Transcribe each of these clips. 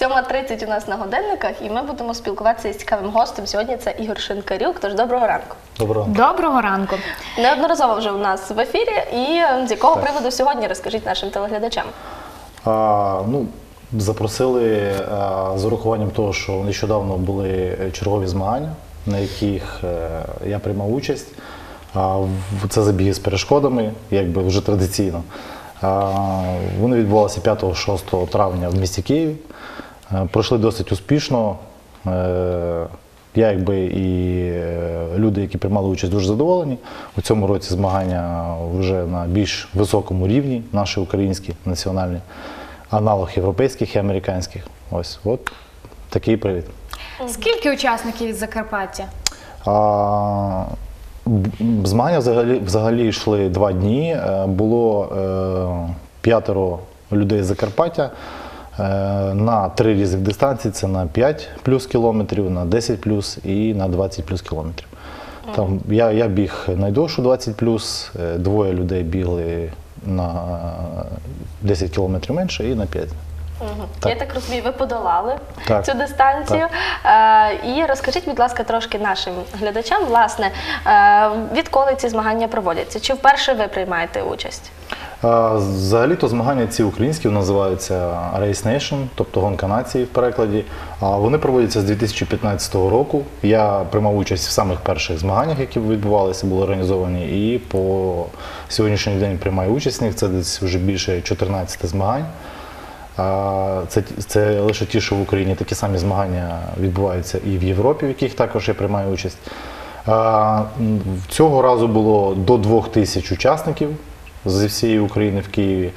7.30 у нас на годинниках, і ми будемо спілкуватися із цікавим гостем. Сьогодні це Ігор Шинкарюк. Тож доброго ранку. Доброго. Доброго ранку. Неодноразово вже у нас в ефірі. І з якого приводу сьогодні розкажіть нашим телеглядачам? А, ну, запросили а, з урахуванням того, що нещодавно були чергові змагання, на яких е, я приймав участь. А, в- це забіги з перешкодами, якби вже традиційно. А, вони відбувалися 5-6 травня в місті Києві. Е, Пройшли досить успішно. Е, Я якби і е, люди, які приймали участь, дуже задоволені. У цьому році змагання вже на більш високому рівні, наші українські національні, аналог європейських і американських. Ось от такий привід. Скільки учасників із Закарпаття? А, змагання взагалі, взагалі йшли два дні. Було е, п'ятеро людей з Закарпаття на три різних дистанції: це на 5 плюс кілометрів, на 10 плюс і на 20 плюс кілометрів. Там, я, я біг найдовшу 20 плюс, е, двоє людей бігли на 10 кілометрів менше і на 5. Мгм. Так. Я так розумію, ви подолали Так. цю дистанцію. Е, і розкажіть, будь ласка, трошки нашим глядачам, власне, е, відколи ці змагання проводяться? Чи вперше ви приймаєте участь? Взагалі-то змагання ці українські називаються Race Nation, тобто гонка нації в перекладі. Вони проводяться з 2015 року. Я приймав участь в самих перших змаганнях, які відбувалися, були організовані, і по сьогоднішній день приймаю участь в них. Це десь вже більше 14 змагань. Це, це лише ті, що в Україні такі самі змагання відбуваються і в Європі, в яких також я приймаю участь. Цього разу було до двох тисяч учасників зі всієї України в Києві.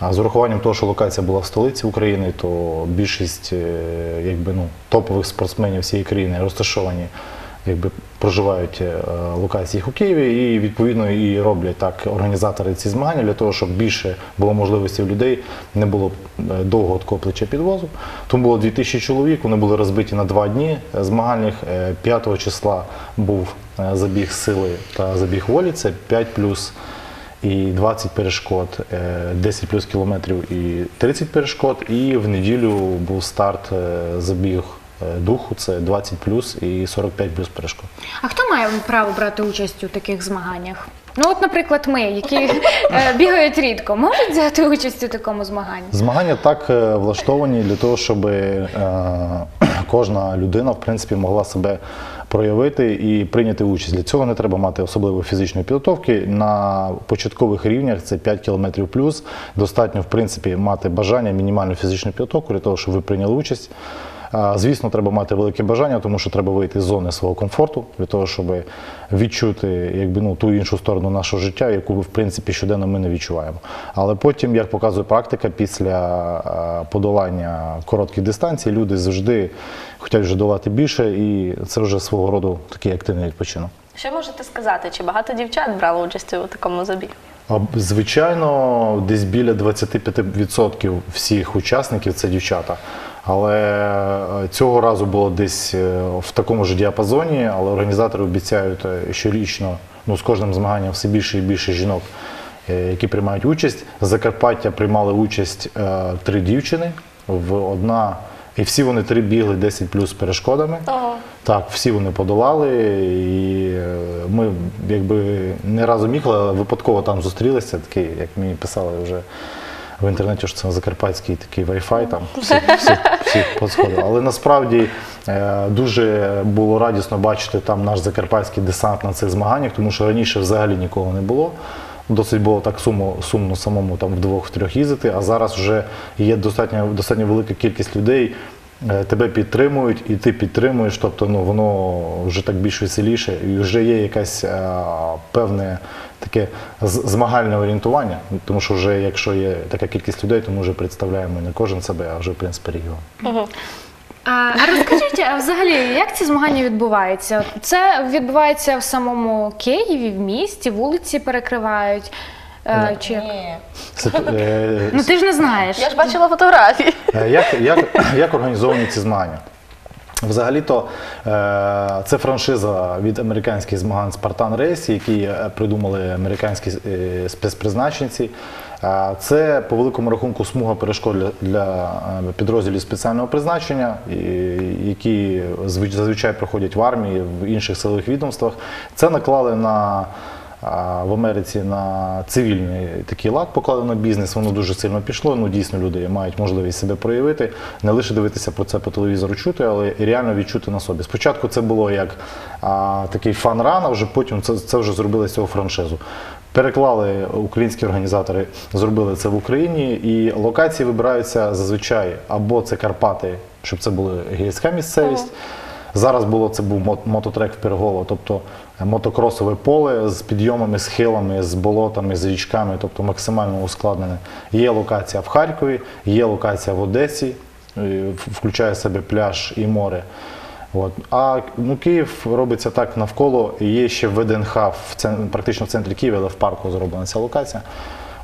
А з урахуванням того, що локація була в столиці України, то більшість е, якби, ну, топових спортсменів всієї країни розташовані, якби проживають е, локації їх у Києві, і відповідно і роблять так організатори ці змагання для того, щоб більше було можливості у людей, не було е, довго такого плеча підвозу. Тому було 2000 чоловік, вони були розбиті на два дні змагальних. Е, 5 числа був забіг сили та забіг волі, це 5 плюс і 20 перешкод, е, 10 плюс кілометрів і 30 перешкод. І в неділю був старт е, забіг е, духу, це 20 плюс і 45 плюс перешкод. А хто має право брати участь у таких змаганнях? Ну, от, наприклад, ми, які е, бігають рідко, можуть взяти участь у такому змаганні? Змагання так е, влаштовані для того, щоб е, кожна людина в принципі могла себе проявити і прийняти участь. Для цього не треба мати особливої фізичної підготовки. На початкових рівнях це 5 км плюс. Достатньо в принципі мати бажання, мінімальну фізичну підготовку для того, щоб ви прийняли участь. Звісно, треба мати велике бажання, тому що треба вийти з зони свого комфорту для того, щоб відчути якби, ну, ту іншу сторону нашого життя, яку в принципі щоденно ми не відчуваємо. Але потім, як показує практика, після подолання коротких дистанцій люди завжди хочуть вже долати більше, і це вже свого роду такий активний відпочинок. Що можете сказати? Чи багато дівчат брало участь у такому забігу? Звичайно, десь біля 25% всіх учасників це дівчата. Але е, цього разу було десь е, в такому ж діапазоні, але організатори обіцяють е, щорічно, ну з кожним змаганням все більше і більше жінок, які приймають участь. З Закарпаття приймали участь три дівчини. В одна, і всі вони три бігли 10 плюс з перешкодами. Ого. Так, всі вони подолали, і ми якби не разом їхали, але випадково там зустрілися, такий, як мені писали вже в інтернеті, що це закарпатський такий Wi-Fi, там всі, всі, всі посходили. Але насправді е, дуже було радісно бачити там наш закарпатський десант на цих змаганнях, тому що раніше взагалі нікого не було. Досить було так сумно, сумно самому там вдвох-втрьох їздити, а зараз вже є достатньо, достатньо велика кількість людей, е, тебе підтримують, і ти підтримуєш, тобто ну, воно вже так більш веселіше, і вже є якесь е, певне таке змагальне орієнтування, тому що вже якщо є така кількість людей, то ми вже представляємо не кожен себе, а вже в принципі регіон. А, а розкажіть, а взагалі, як ці змагання відбуваються? Це відбувається в самому Києві, в місті, вулиці перекривають. Е, чи... Це, е, Ну ти ж не знаєш. Я ж бачила фотографії. Е, Як, як, як організовані ці змагання? Взагалі-то е, це франшиза від американських змагань Spartan Race, які е, придумали американські е, спецпризначенці. Це по великому рахунку смуга перешкод для, підрозділів спеціального призначення, які звич- зазвичай проходять в армії, в інших силових відомствах. Це наклали на в Америці на цивільний такий лад поклали на бізнес, воно дуже сильно пішло. Ну дійсно люди мають можливість себе проявити, не лише дивитися про це по телевізору чути, але і реально відчути на собі. Спочатку це було як а, такий fun run, а вже потім це, це вже зробили з цього франшизу. Переклали українські організатори, зробили це в Україні, і локації вибираються зазвичай або це Карпати, щоб це була гірська місцевість. Зараз було це був мототрек в Пирогово, тобто е, мотокросове поле з підйомами, схилами, з болотами, з річками, тобто максимально ускладнене. Є локація в Харкові, є локація в Одесі, е, включає в себе пляж і море. От. А ну, Київ робиться так навколо. Є ще ВДНХ в цен- практично в центрі Києва, але в парку зроблена ця локація.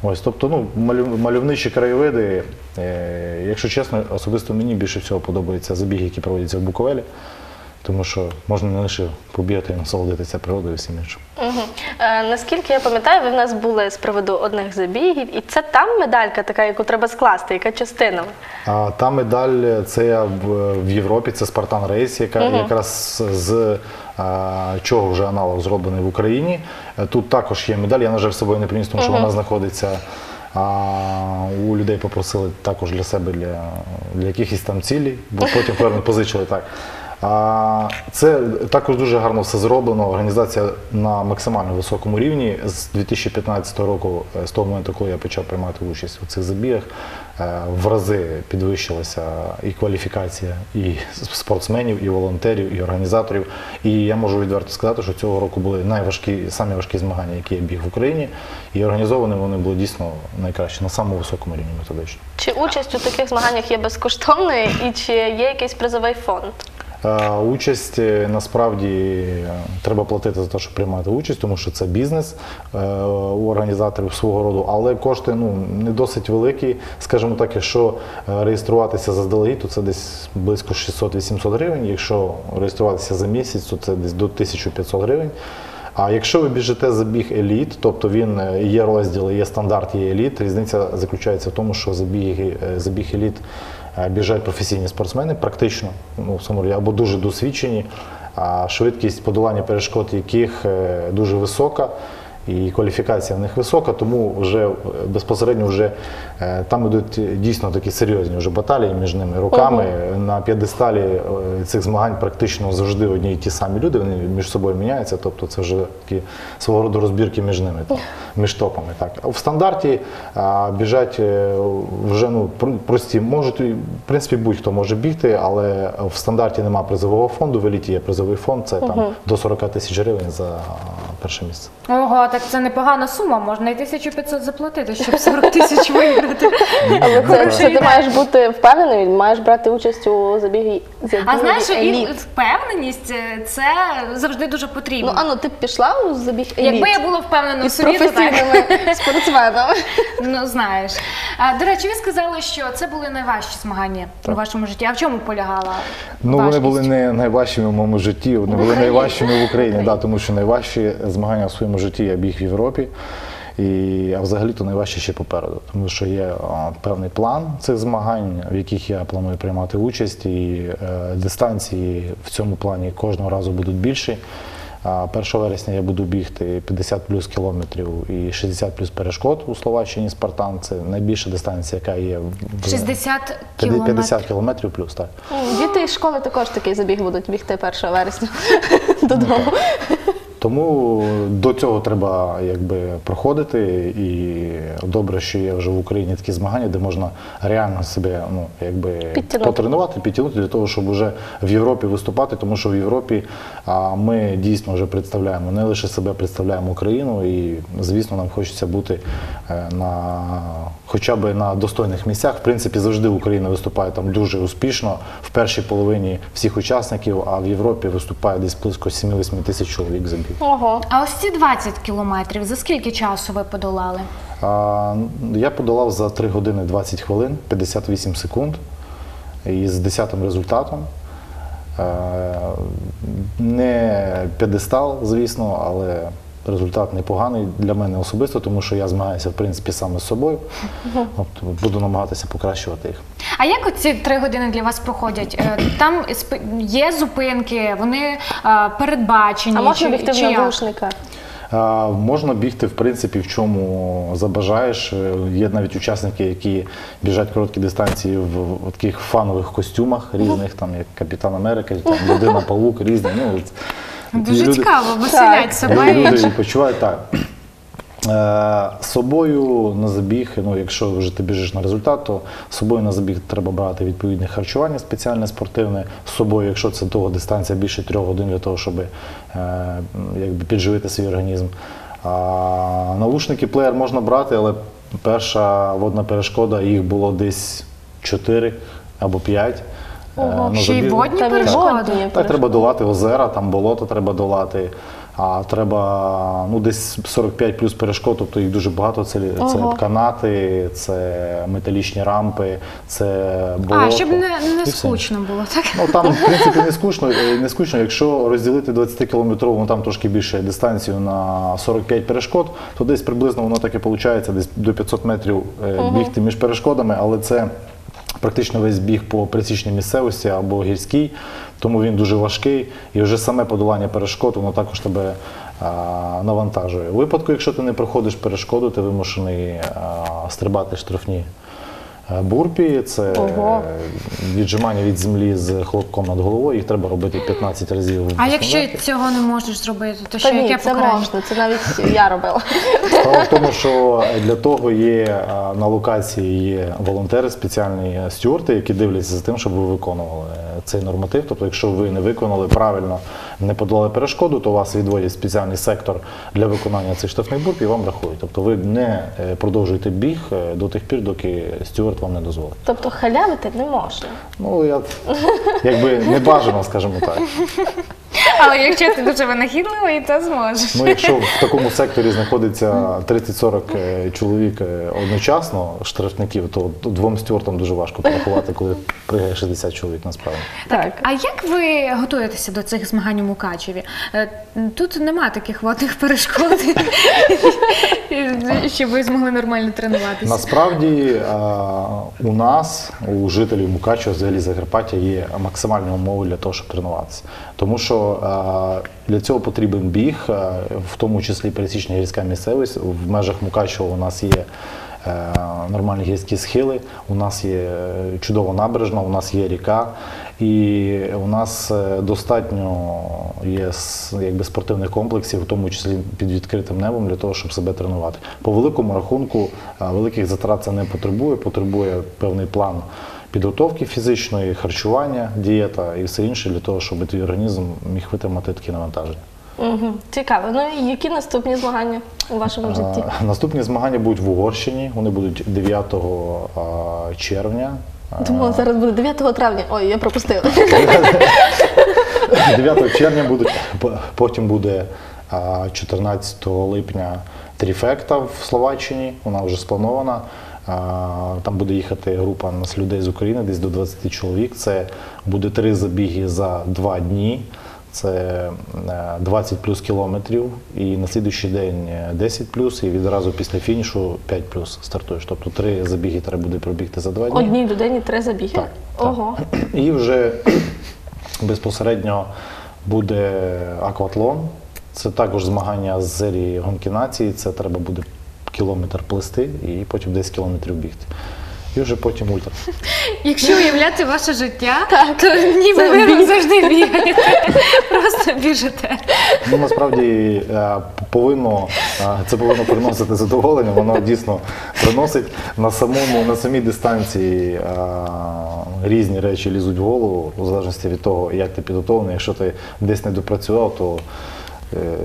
Ось, тобто, ну, мальовничі краєвиди. Е, якщо чесно, особисто мені більше всього подобаються забіги, які проводяться в Буковелі, тому що можна не лише побігати і насолодитися природою і всім іншим. Угу. Е, наскільки я пам'ятаю, ви в нас були з приводу одних забігів, і це там медалька, така, яку треба скласти, яка частина. А та медаль це я в, в Європі, це Spartan Race, яка якраз з а, чого вже аналог зроблений в Україні. Е, Тут також є медаль. Я на жаль з собою не приніс, тому що вона знаходиться. А у людей попросили також для себе для, для якихось там цілей, бо потім певно позичили так. Це також дуже гарно все зроблено. Організація на максимально високому рівні. З 2015 року, е, з того моменту, коли я почав приймати участь у цих забігах, е, в рази підвищилася і кваліфікація і спортсменів, і волонтерів, і організаторів. І я можу відверто сказати, що цього року були найважкі, самі важкі змагання, які я біг в Україні. І організовані вони були дійсно найкращі на самому високому рівні методично. Чи участь у таких змаганнях є безкоштовною, і чи є якийсь призовий фонд? Участь е, насправді е, треба платити за те, щоб приймати участь, тому що це бізнес е, у організаторів свого роду, але кошти ну, не досить великі. Скажімо так, якщо реєструватися заздалегідь, то це десь близько 600-800 гривень. Якщо реєструватися за місяць, то це десь до 1500 гривень. А якщо ви біжите забіг еліт, тобто він є розділи, є стандарт, є еліт. Різниця заключається в тому, що забіги, е, забіг еліт біжать професійні спортсмени, практично ну, в самому або дуже досвідчені, а швидкість подолання перешкод яких е, дуже висока. І кваліфікація в них висока, тому вже е, безпосередньо вже е, там ідуть дійсно такі серйозні вже баталії між ними роками. На п'єдесталі е, цих змагань практично завжди одні і ті самі люди, вони між собою міняються, тобто це вже такі свого роду розбірки між ними, так, між топами. Так. В стандарті а, біжать вже ну, пр- прості, можуть, в принципі, будь-хто може бігти, але в стандарті немає призового фонду, в еліті є призовий фонд, це там до 40 тисяч гривень за перше місце. Ого, так це непогана сума. Можна і 1500 заплатити, щоб 40 тисяч виграти. Але це, це ти маєш бути впевнений, маєш брати участь у забігі. забігі А знаєш, і впевненість е, це завжди дуже потрібно. Ну. Ану, ти б пішла у забіг еліт? Якби я була впевнена із собі, то так. професійними спортсменами. Ну знаєш. А, до речі, ви сказали, що це були найважчі змагання у вашому житті. А в чому полягала? Ну, вони важкість? були не найважчими в моєму житті, вони були Україні. найважчими в Україні, да, тому що найважчі змагання в своєму житті я біг в Європі. І, а взагалі-то найважче ще попереду, тому що є а, певний план цих змагань, в яких я планую приймати участь, і е, дистанції в цьому плані кожного разу будуть більші. А 1 вересня я буду бігти 50 плюс кілометрів і 60 плюс перешкод у Словаччині Спартан. Це найбільша дистанція, яка є в 60 50 кілометрів. кілометрів плюс, так. Діти із школи також такий забіг будуть бігти 1 вересня додому. Тому до цього треба якби проходити, і добре, що є вже в Україні такі змагання, де можна реально себе ну якби Підтягнути. потренувати, підтягнути для того, щоб вже в Європі виступати, тому що в Європі а, ми дійсно вже представляємо не лише себе, представляємо Україну, і звісно, нам хочеться бути е, на хоча б на достойних місцях. В принципі, завжди Україна виступає там дуже успішно в першій половині всіх учасників, а в Європі виступає десь близько 7-8 тисяч чоловік забіг. Ого. А ось ці 20 кілометрів, за скільки часу ви подолали? А, Я подолав за 3 години 20 хвилин, 58 секунд і з 10 результатом. Е, Не п'єдестал, звісно, але результат непоганий для мене особисто, тому що я змагаюся в принципі саме з собою. Тобто буду намагатися покращувати їх. А як оці три години для вас проходять? Е, Там є зупинки, вони е, передбачені. А можна бігти в навушниках? Можна бігти, в принципі, в чому забажаєш. Е, Є навіть учасники, які біжать короткі дистанції в, таких фанових костюмах різних, там як Капітан Америка, там людина павук, різні. Ну, Дуже люди- цікаво, веселять себе. Люди, відпочивають так. Е, З собою на забіг, ну якщо вже ти біжиш на результат, то з собою на забіг треба брати відповідне харчування спеціальне спортивне. З собою, якщо це того дистанція більше трьох годин для того, щоб е, якби підживити свій організм. А наушники плеєр можна брати, але перша водна перешкода їх було десь 4 або 5. Ого, Ще й водні Там і перешкоди. водні Так, треба долати озера, там болото треба долати. А треба ну, десь 45 плюс перешкод, тобто їх дуже багато. Це, це канати, це металічні рампи, це болото. А, щоб не, не все. скучно було, так? Ну там, в принципі, не скучно. е, Не скучно. Якщо розділити 20-кілометрову, ну там трошки більше дистанцію на 45 перешкод, то десь приблизно воно так і виходить, десь до 500 метрів е, бігти між перешкодами, але це практично весь біг по присічній місцевості або гірській, тому він дуже важкий. І вже саме подолання перешкод, воно також тебе навантажує. У випадку, якщо ти не проходиш перешкоду, ти вимушений стрибати штрафні. Е, Бурпі це Ого. е, віджимання від землі з хлопком над головою. Їх треба робити 15 разів. А якщо цього не можеш зробити, то що Та ні, яке це покарання? можна, це навіть я робила. Справа в тому, що для того є а, на локації є волонтери, спеціальні е, стюарти, які дивляться за тим, щоб ви виконували е, цей норматив. Тобто, якщо ви не виконали правильно, не подолали перешкоду, то вас відводять спеціальний сектор для виконання цих штрафних бурп і вам рахують. Тобто ви не е, продовжуєте біг е, до тих пір, доки стюарт вам не дозволить. Тобто халявити не можна. Ну я якби не бажано, скажімо так. Але якщо ти дуже винахідливий, то зможеш. Ну, якщо в такому секторі знаходиться 30-40 е, чоловік е, одночасно, штрафників, то двом стюартам дуже важко порахувати, коли пригає 60 чоловік насправді. Так. А як ви готуєтеся до цих змагань у Мукачеві? Е, Тут нема таких водних перешкод, щоб ви змогли нормально тренуватися. Насправді е, у нас, у жителів Мукачу, взагалі Закарпаття, є максимальні умови для того, щоб тренуватися. Тому що е, для цього потрібен біг, е, в тому числі пересічна гірська місцевість. В межах Мукачева у нас є нормальні гірські схили, у нас є е, чудова набережна, у нас є ріка. І у нас е, достатньо є якби, спортивних комплексів, в тому числі під відкритим небом, для того, щоб себе тренувати. По великому рахунку е, великих затрат це не потребує, потребує певний план підготовки фізичної, харчування, дієта і все інше для того, щоб твій організм міг витримати такі навантаження. Угу. Цікаво. Ну і які наступні змагання у вашому житті? Е, Наступні змагання будуть в Угорщині. Вони будуть 9 е, червня. Думала, зараз буде 9 травня. Ой, я пропустила. 9 червня будуть, потім буде 14 липня тріфекта в Словаччині, вона вже спланована. Там буде їхати група нас людей з України, десь до 20 чоловік. Це буде три забіги за два дні. Це е, 20 плюс кілометрів, і на слідуючий день е, 10 плюс, і відразу після фінішу 5 плюс стартуєш. Тобто три забіги треба буде пробігти за два дні. Одній людині три забіги. Так, так. І вже безпосередньо буде акватлон. Це також змагання з серії гонки нації. Це треба буде кілометр плисти і потім 10 кілометрів бігти. І вже потім ультра. Якщо уявляти ваше життя, то ніби ви завжди бігаєте, просто біжите. Ну, насправді е, повинно, е, це повинно приносити задоволення. Воно дійсно приносить на самому на самій дистанції е, різні речі лізуть в голову, в залежності від того, як ти підготовлений. Якщо ти десь не допрацював, то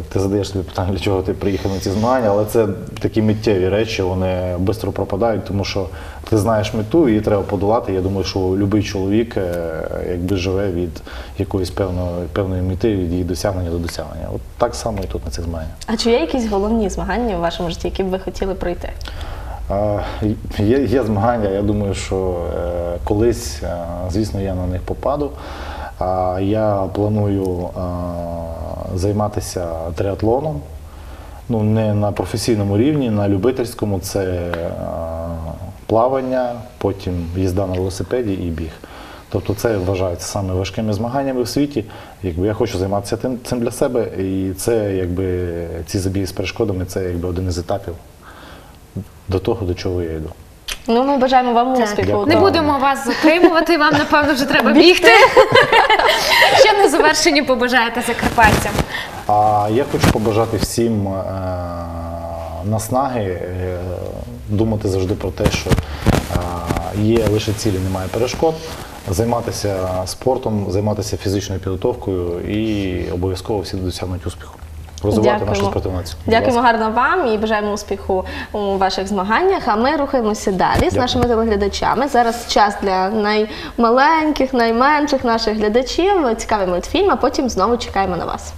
ти задаєш собі питання, для чого ти приїхав на ці змагання, але це такі миттєві речі, вони швидко пропадають, тому що ти знаєш мету, її треба подолати. Я думаю, що будь-який чоловік е, якби живе від якоїсь певної, певної мети, від її досягнення до досягнення. От так само і тут на цих змаганнях. А чи є якісь головні змагання у вашому житті, які б ви хотіли пройти? Е, Є, є змагання, я думаю, що е, колись, е, звісно, я на них попаду. Я планую займатися триатлоном. Ну, не на професійному рівні, на любительському це е, плавання, потім їзда на велосипеді і біг. Тобто це вважається саме важкими змаганнями в світі. Якби я хочу займатися тим, цим для себе, і це якби ці забіги з перешкодами це якби один із етапів до того, до чого я йду. Ну, ми бажаємо вам успіху. Не будемо вас затримувати, вам напевно вже треба бігти. Що на завершенні побажаєте закарпатцям? А я хочу побажати всім е, наснаги, е, думати завжди про те, що е, є лише цілі, немає перешкод, займатися спортом, займатися фізичною підготовкою і обов'язково всі досягнуть успіху. Розвивати нашу спортивну націю. Будь Дякуємо ласка. гарно вам і бажаємо успіху у ваших змаганнях. А ми рухаємося далі з Дякую. нашими телеглядачами. Зараз час для наймаленьких, найменших наших глядачів. Цікавий мультфільм, а потім знову чекаємо на вас.